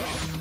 Go.